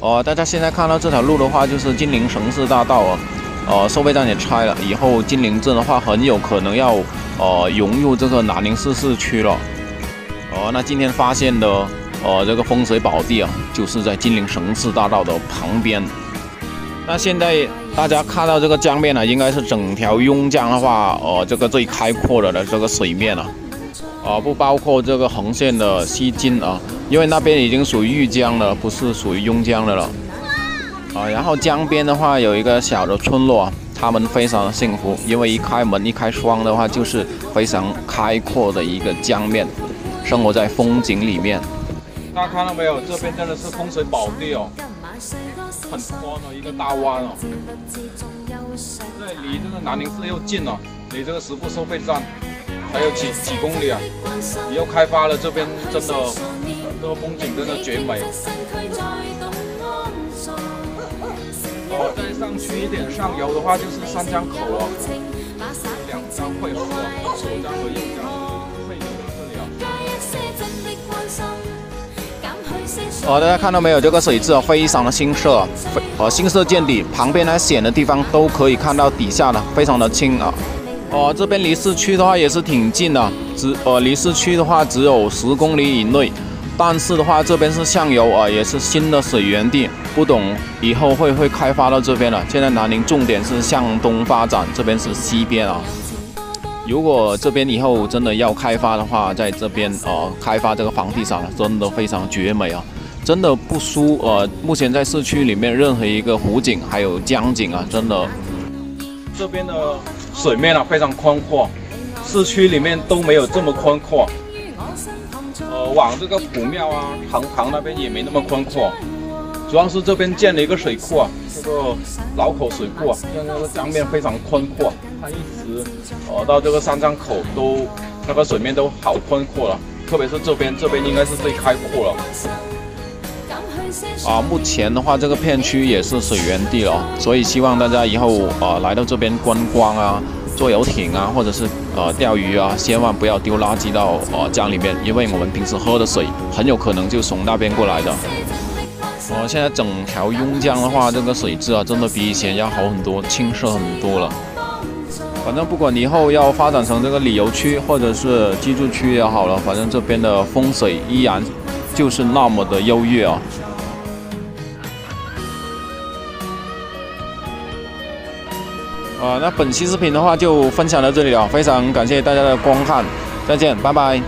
哦，大家现在看到这条路的话，就是金陵城市大道哦。呃，收费站也拆了，以后金陵镇的话，很有可能要呃融入这个南宁市市区了。哦，那今天发现的呃这个风水宝地啊，就是在金陵城市大道的旁边。那现在大家看到这个江面呢，应该是整条邕江的话，呃，这个最开阔的的这个水面了。啊不包括这个横线的西津啊，因为那边已经属于豫江了，不是属于邕江的了。啊，然后江边的话有一个小的村落，他们非常的幸福，因为一开门一开窗的话，就是非常开阔的一个江面，生活在风景里面。大家看到没有？这边真的是风水宝地哦，很宽的一个大湾哦。这离这个南宁市又近了，离这个十步收费站。还有几几公里啊！以后开发了这边，真的这个风景真的绝美。哦，再上去一点上游的话，就是三江口了。两江汇合，左江和右江汇流到这里了。哦，大家看到没有？这个水质啊，非常的清澈，非呃新色见底，旁边呢险的地方都可以看到底下的，非常的清啊。哦，这边离市区的话也是挺近的，只呃离市区的话只有十公里以内，但是的话这边是上游啊，也是新的水源地，不懂以后会会开发到这边了。现在南宁重点是向东发展，这边是西边啊。如果这边以后真的要开发的话，在这边呃开发这个房地产真的非常绝美啊，真的不输呃目前在市区里面任何一个湖景还有江景啊，真的这边的。水面啊非常宽阔，市区里面都没有这么宽阔。呃，往这个古庙啊、塘塘那边也没那么宽阔，主要是这边建了一个水库啊，这个老口水库啊，现在这个江面非常宽阔，它一直呃到这个三江口都那个水面都好宽阔了，特别是这边，这边应该是最开阔了。啊，目前的话，这个片区也是水源地了，所以希望大家以后啊来到这边观光啊，坐游艇啊，或者是呃钓鱼啊，千万不要丢垃圾到呃江里面，因为我们平时喝的水很有可能就从那边过来的。哦，现在整条邕江的话，这个水质啊，真的比以前要好很多，清澈很多了。反正不管以后要发展成这个旅游区或者是居住区也好了，反正这边的风水依然就是那么的优越啊。啊，那本期视频的话就分享到这里了，非常感谢大家的观看，再见，拜拜。